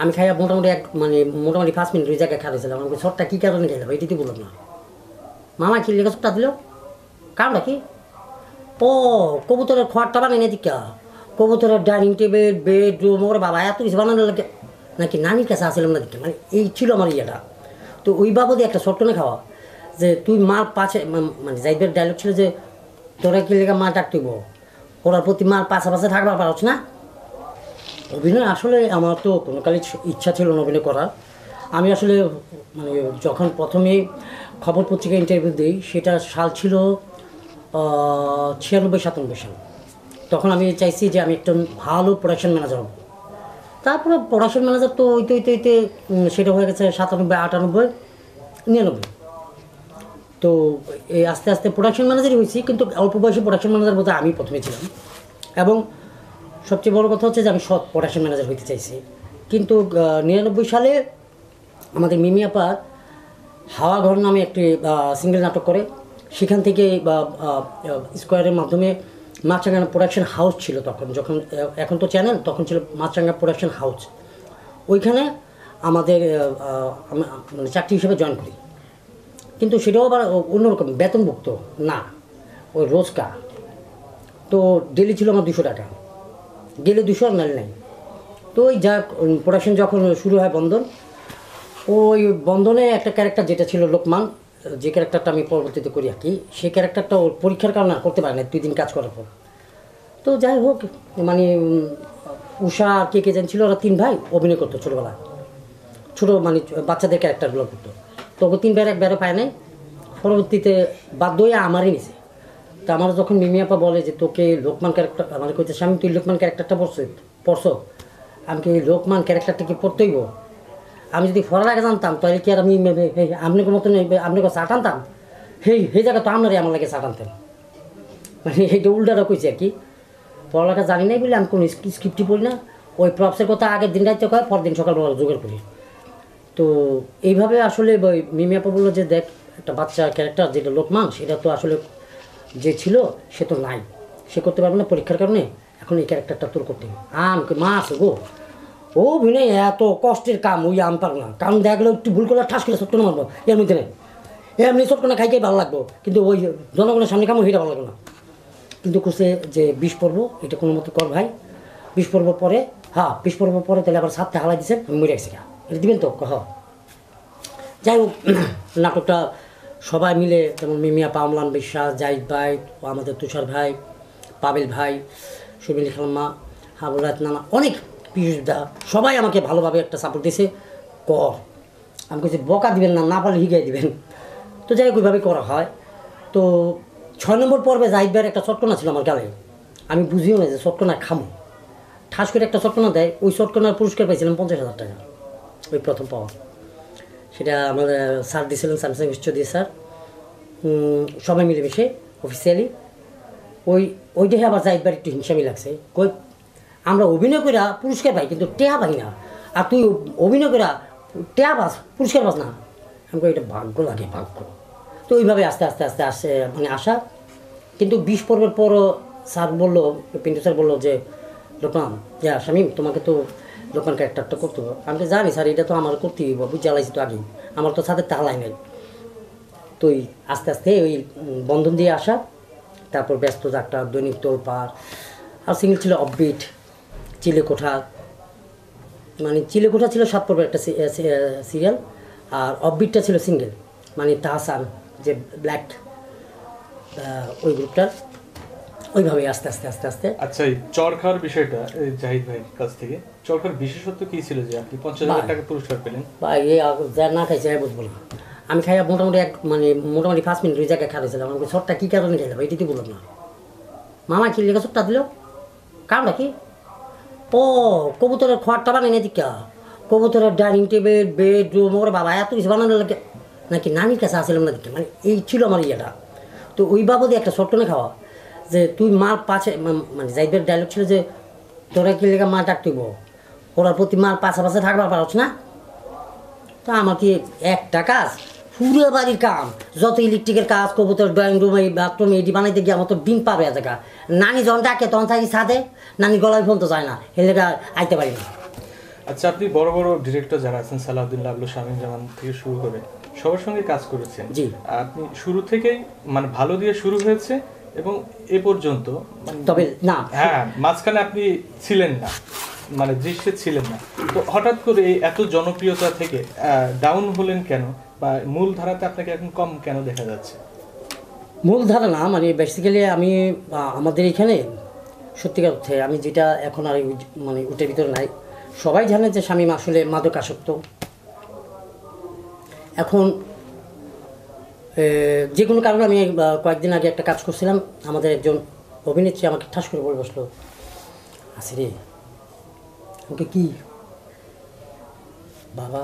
আমি খাইয়া মোটামুটি এক মানে মোটামুটি পাঁচ মিনিট ওই জায়গায় খাওয়াইছিলাম আমাকে শটটা কী কারণে খেলাম এটি তো বললাম না। মামা কি লেগে শটটা দিল? কারণটা কি? ও, কবুতরের খড়টা বানাই না দিকা কবুতরের ডাইনিং টেবিল, বেডরুম, ওর বাবা, এত কিছু বানানো লাগে। নাকি নানির কাছে আসছিলাম না দিকে মানে এই ছিল আমার ইয়েটা। তো ওই বাবদে একটা শর্ট না খাওয়া, যে তুই মার পাশে মানে জাইদের ডায়লগ ছিল যে, তোরা কি লেগে মা ডাকতিব ওরার প্রতি মার পাশে থাকবার পারছ না? অভিনয় আসলে আমার তো কোনো কালে ইচ্ছা ছিল না অভিনয় করার। আমি আসলে মানে যখন প্রথমে খবর পত্রিকা ইন্টারভিউ দিই, সেটা সাল ছিল ছিয়ানব্বই, সাতানব্বই সাল। তখন আমি চাইছি যে আমি একটা ভালো প্রোডাকশন ম্যানেজার হব। তারপরে প্রোডাকশন ম্যানেজার তো ওইতে ওইতে ওইতে সেটা হয়ে গেছে সাতানব্বই, আটানব্বই, নিরানব্বই। তো এই আস্তে আস্তে প্রোডাকশন ম্যানেজারই হয়েছি, কিন্তু অল্প বয়সে প্রোডাকশন ম্যানেজার বলতে আমি প্রথমে ছিলাম। এবং সবচেয়ে বড় কথা হচ্ছে যে আমি সৎ প্রোডাকশন ম্যানেজার হইতে চাইছি। কিন্তু নিরানব্বই সালে আমাদের মিমি আপা হাওয়া ঘর নামে একটি সিঙ্গেল নাটক করে। সেখান থেকে স্কোয়ারের মাধ্যমে মাছরাঙ্গা প্রোডাকশন হাউস ছিল তখন। যখন এখন তো চ্যানেল তখন ছিল মাছরাঙ্গা প্রোডাকশন হাউস ওইখানে আমাদের মানে চাকরি হিসেবে জয়েন করি। কিন্তু সেটাও আবার অন্যরকম, বেতনভুক্ত, না। ওই রোজকা তো ডেলি ছিল আমার দুশো টাকা। গেলে দুশো নাইলে নাই তো ওই যা প্রোডাকশন যখন শুরু হয় বন্ধন, ওই বন্ধনে একটা ক্যারেক্টার যেটা ছিল লোকমান, যে ক্যারেক্টারটা আমি পরবর্তীতে করি আর কি, সেই ক্যারেক্টারটা ওর পরীক্ষার কারণে করতে পারে না দুই দিন কাজ করার পর। তো যাই হোক মানে উষা আর কে কে যেন ছিল, ওরা তিন ভাই অভিনয় করতো ছোটোবেলায়। ছোটো মানে বাচ্চাদের ক্যারেক্টারগুলো করতো। তো ওকে তিন ভাইয়ের এক বেড়ে পায় নাই। পরবর্তীতে বাধ্য হয়ে আমারই নিছে। তো আমার যখন মিমি আপা বলে যে তোকে লোকমান ক্যারেক্টার মানে কইতেছে আমি তুই লোকমান ক্যারেক্টারটা পড়ছো পড়ছো? আমি কি লোকমান ক্যারেক্টারটা কি পড়তেইব আমি যদি ফরালাকে জানতাম, তাহলে কি আর আমি আপনাকে মতন আপনাকে চাট আনতাম? সেই সেই জায়গা তো আপনারই আমার লাগে চাট আনতেন। মানে এইটা উল্টাটা কইছে আর কি। পড়ালেখা জানি নাই বলে আমি কোনো স্ক্রিপ্টই পড়ি না। ওই প্রপসের কথা আগের দিন রাইতে কয়, পরের দিন সকালবেলা জোগাড় করি। তো এইভাবে আসলে ওই মিমিয়াপা বলল যে দেখ, একটা বাচ্চা ক্যারেক্টার যেটা লোকমান, সেটা তো আসলে যে ছিল, সে তো নাই। সে করতে পারবে না পরীক্ষার কারণে। এখন এই ক্যারেক্টারটা তোর করতে হবে। আম মা আছে গো। ও অভিনয় এত কষ্টের কাম, ওই আম পারব না। কারণ দেখা গেলো, একটু ভুল করলে ঠাস করে ছোট্ট মারবো। এর মধ্যে নেই। এমনি ছোট্ট না খাইতে ভালো লাগবো। কিন্তু ওই জনগণের সামনে কামো সেটা ভালো লাগবে না। কিন্তু কোসে যে বিষ পর্ব এটা কোনো মতো কর ভাই। বিষ পর্ব পরে হ্যাঁ বিষ পর্ব পরে তাহলে আবার সাতটা হালাই দিচ্ছেন আমি মরে গেছি। এটা দিবেন তো? কহ। যাই হোক, নাটকটা সবাই মিলে যেমন মিমিয়া, পামলান, বিশ্বাস, জাহিদ ভাই ও আমাদের তুষার ভাই, পাবেল ভাই, সুমিলি খালাম্মা হাবুরাত নানা, অনেক পীযুষ দা, সবাই আমাকে ভালোভাবে একটা সাপোর্ট দিয়েছে। কর। আমি বলছি বকা দিবেন না না পারলে হিগাই দিবেন। তো যাই হোক ওইভাবে করা হয়। তো ছয় নম্বর পর্বে জাহিদ ভাইয়ের একটা চটকনা ছিল আমার গালে। আমি বুঝিও না যে চটকনা খামো। ঠাস করে একটা চটকনা দেয়, ওই চটকনার পুরস্কার পাইছিলাম পঞ্চাশ হাজার টাকা, ওই প্রথম পাওয়া। সেটা আহ, স্যার দিয়েছিলেন স্যামসাং দিয়ে স্যার। সবাই মিলেমিশে অফিসিয়ালি ওই ওই দেখে আবার ভাইয়ের একটু হিংসামি লাগছে। কই আমরা অভিনয় করা পুরস্কার পাই কিন্তু টেহা পাই না। আর তুই অভিনয় করা টেহা পাস পুরস্কার পাস না। আমি কই এটা ভাগ্য লাগে ভাগ্য। তো ওইভাবে আস্তে আস্তে আস্তে আসে মানে আসা কিন্তু বিশ পর্বের পরও স্যার বলল পিন্টু স্যার বলল যে লোকমান যে শামিম তোমাকে তো লোকমান ক্যারেক্টারটা করতে হবে, আমি তো জানি স্যার এটা তো আমার করতেই হবে বুঝে জ্বালাইছি তো আগেই। আমার তো সাথে তালাই নাই। তো আস্তে আস্তে ওই বন্ধন দিয়ে আসা, তারপর ব্যস্ত যাত্রা, দৈনিক তোলপাড়, আর সিঙ্গেল ছিল অফবিট চিলেকোঠা। মানে চিলেকোঠা ছিল সাত পর্বের একটা সিরিয়াল, আর অফবিটটা ছিল সিঙ্গেল মানে তাহসান, যে ব্ল্যাক ওই গ্রুপটার ওইভাবে আস্তে আস্তে আস্তে আস্তে। আচ্ছা এই চরখার বিষয়টা এই জাহিদ ভাইয়ের কাছ থেকে চরখার বিশেষত্ব কি ছিল যে আপনি পঞ্চাশ হাজার ভাই। টাকা পুরস্কার পেলেন? বা এ আগ- যা না খাইছে হ্যাঁ বুঝব না। আমি খাইয়া মোটামুটি এক মানে মোটামুটি পাঁচ মিনিট ওই জায়গায় খাওয়াইছিলাম আমাকে শটটা কী কারণে খেলাম এটি তো বললাম না। মামা কি লেগে শটটা দিল? কারণটা কি? ও কবুতরের খড়টা বানাই না দিকা। কবুতরের ডাইনিং টেবিল বেডরুম ওর বাবা এত কিছু বানানো লাগে। নাকি নানির কাছে আসছিলাম না দিকে? মানে এই ছিল আমার ইয়েটা। তো ওই বাবদে একটা শর্ট না খাওয়া যে তুই মার পাশে মানে জাইদের ডায়লগ ছিল যে তোরা কি লেগে মা ডাকতিব ওরার প্রতি মার পাশে পাশে থাকবার পারছ না? তো আমাকে একটা কাজ? পুরো বাড়ির কাম যত ইলেকট্রিকের কাজ কবুতর ড্রয়িং রুম এই বাথরুম এটি বানাইতে গিয়ে আমার তো ডিম পাবে এতকা নানি যখন ডাকে তখন থাকি সাথে নানি গলায় ফোন তো যায় না হেলে আইতে পারি না। আচ্ছা আপনি বড় বড় ডিরেক্টর যারা আছেন সালাউদ্দিন লাবলু শামীম জামান থেকে শুরু করে সবার সঙ্গে কাজ করেছেন। জি। আপনি শুরু থেকেই মানে ভালো দিয়ে শুরু হয়েছে এবং এ পর্যন্ত মানে- তবে না হ্যাঁ মাঝখানে আপনি ছিলেন না মানে দৃশ্যে ছিলেন না। তো হঠাৎ করে এই এত জনপ্রিয়তা থেকে ডাউন হলেন কেন? বা মূল ধারাতে আপনাকে এখন কম কেন দেখা যাচ্ছে? মূল ধারা না মানে বেসিক্যালি আমি আমাদের এখানে সত্যিকার অর্থে আমি যেটা এখন আর মানে ওটার ভিতরে নাই। সবাই জানে যে স্বামী আসলে মাদকাসক্ত। এখন এ, যে কোনো কারণে আমি কয়েকদিন আগে একটা কাজ করছিলাম আমাদের একজন অভিনেত্রী আমাকে ঠাস করে বলে বসল আসি রে আমাকে কি? বাবা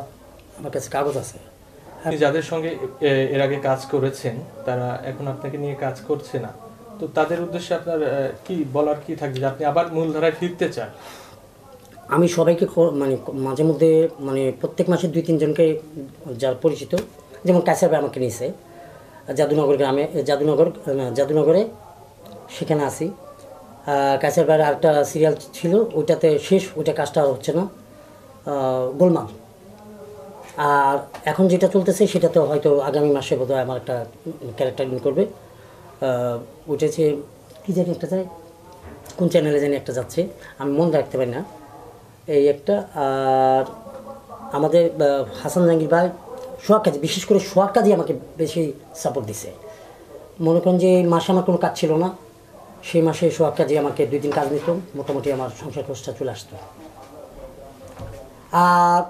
আমার কাছে কাগজ আছে। আপনি যাদের সঙ্গে এর আগে কাজ করেছেন তারা এখন আপনাকে নিয়ে কাজ করছে না। তো তাদের উদ্দেশ্যে আপনার কি বলার কি থাকবে যে আপনি আবার মূলধারায় ফিরতে চান? আমি সবাইকে মানে মাঝে মধ্যে মানে প্রত্যেক মাসে দুই তিনজনকে যার পরিচিত যেমন কাছের ভাই আমাকে নিয়েছে জাদুনগর গ্রামে, জাদুনগর জাদুনগরে সেখানে আসি কাছের বাইরে আরেকটা সিরিয়াল ছিল, ওইটাতে শেষ, ওইটা কাজটা আর হচ্ছে না। গোলমাল। আর এখন যেটা চলতেছে, সেটাতে হয়তো আগামী মাসে বোধহয় আমার একটা ক্যারেক্টার ইন করবে। ওইটা কী জানি একটা যায় কোন চ্যানেলে জানি একটা যাচ্ছে, আমি মন রাখতে পারি না। এই একটা, আর আমাদের হাসান জাহাঙ্গীর ভাই সোহাগ কাজী, বিশেষ করে সোহাগ কাজী আমাকে বেশি সাপোর্ট দিছে। মনে করেন যে মাসে আমার কোনো কাজ ছিল না, সেই মাসে সোহাগ কাজী আমাকে দুই দিন কাজ নিত মোটামুটি আমার সংসার খরচটা চলে আসতো। আর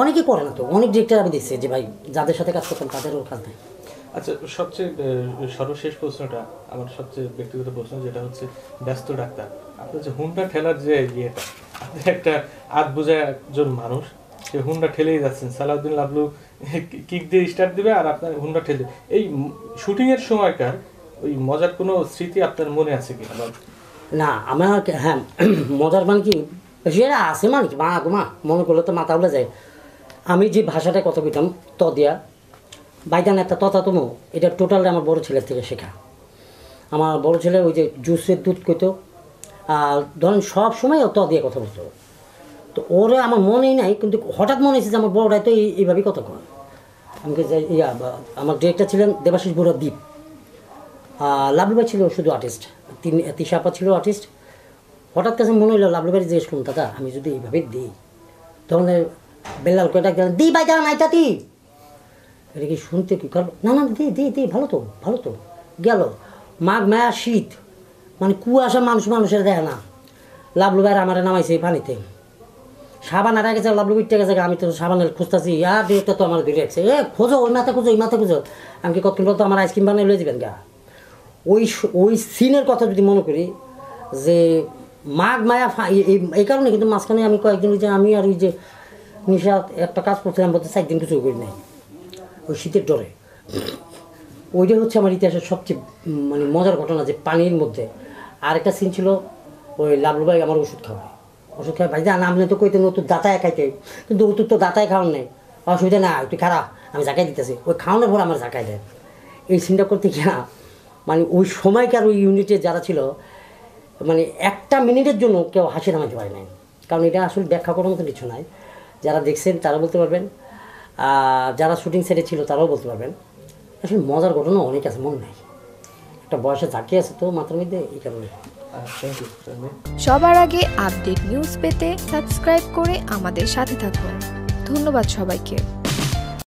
অনেকে করে না তো, অনেক ডিরেক্টর আমি দেখছি যে ভাই যাদের সাথে কাজ করতাম তাদেরও কাজ নেই। আচ্ছা সবচেয়ে সর্বশেষ প্রশ্নটা, আমার সবচেয়ে ব্যক্তিগত প্রশ্ন যেটা হচ্ছে ব্যস্ত ডাক্তার। আপনার যে হুন্ডা ঠেলার যে ইয়েটা একটা আধ বোঝা একজন মানুষ সে হুন্ডা ঠেলেই যাচ্ছেন, সালাউদ্দিন লাবলু কিক দিয়ে স্টার্ট দিবে আর আপনার হুন্ডা ঠেলে। এই শুটিং এর সময়কার ওই মজার কোনো স্মৃতি আপনার মনে আছে কিনা? না আমার হ্যাঁ মজার মানে কি? সেটা আছে মানে কি? মা মা, মনে করলে তো মাথা উঠে যায়। আমি যে ভাষাটা কথা কইতাম ত দিয়া বাইদান একটা তথা তমো এটা টোটালটা আমার বড় ছেলের থেকে শেখা। আমার বড় ছেলে ওই যে জুসের দুধ কইতো, আর ধরেন সব সময় ত দিয়ে কথা বলতো। তো ওরে আমার মনেই নাই, কিন্তু হঠাৎ মনে হয়েছে যে আমার বড়টাই তো এইভাবেই কথা কয় আমি কে যাই ইয়া আমার ডিরেক্টর ছিলেন দেবাশিস বড়ুয়া দ্বীপ লাভলুবাই ছিল শুধু আর্টিস্ট তিন তিশাপা ছিল আর্টিস্ট হঠাৎ কাছে মনে হলো লাভলুবাই জিজ্ঞেস করুন, দাদা, আমি যদি এইভাবে দিই? তখন বেল্লাল কয়টা গেলেন দি ভাই, দাঁড়ান, আইতা দি এটা কি শুনতে কি করব না না দি দি দি ভালো তো ভালো তো। গেল। মাঘ মায়া শীত মানে কুয়াশা মানুষ, মানুষের দেয় না। লাভলু আমার নামাইছে এই পানিতে। সাবান আর গেছে লাভলু উঠতে গেছে আমি তো সাবানের খুঁজতেছি আর ডিরেক্টর তো আমার ধরে রাখছে এ, খোঁজো ওই মাথা খুঁজো ওই মাথা খুঁজো। আমি কি কতক্ষণ বলতো আমার আইসক্রিম বানিয়ে লয়ে যাবেন গা? ওই ওই সিনের কথা যদি মনে করি, যে মাঘ মায়া এই- কারণে কিন্তু মাঝখানে আমি কয়েকদিন যে আমি আর ওই যে নিশা একটা কাজ করছিলাম, বলতে চার দিন কিছু করি নাই ওই শীতের ডরে ওইটাই হচ্ছে আমার ইতিহাসের সবচেয়ে মানে মজার ঘটনা যে পানির মধ্যে। আরেকটা সিন ছিল, ওই লাভলু ভাই আমার ওষুধ খাওয়ায়। ওষুধ খাওয়ায় ভাই জান তো কইতেন ও তো দাতায় খাইতে কিন্তু ও তো দাতায় খাওয়ান নেই। অসুবিধা না তুই খারাপ আমি জাকাই দিতেছি। ওই খাওয়ানোর পর আমার জাকাই দেয়। এই সিনটা করতে গিয়ে মানে ওই সময়কার ওই ইউনিটে যারা ছিল মানে একটা মিনিটের জন্য কেউ হাসি নামাতে পারে নাই। কারণ এটা আসলে ব্যাখ্যা করার মতো কিছু নাই। যারা দেখছেন তারা বলতে পারবেন। যারা শুটিং সেটে ছিল, তারাও বলতে পারবেন। আসলে মজার ঘটনা অনেক আছে, মন নাই। একটা বয়সে ঝাঁকিয়ে আছে তো মাথার মধ্যে, এই কারণে। সবার আগে আপডেট নিউজ পেতে সাবস্ক্রাইব করে আমাদের সাথে থাকুন। ধন্যবাদ সবাইকে।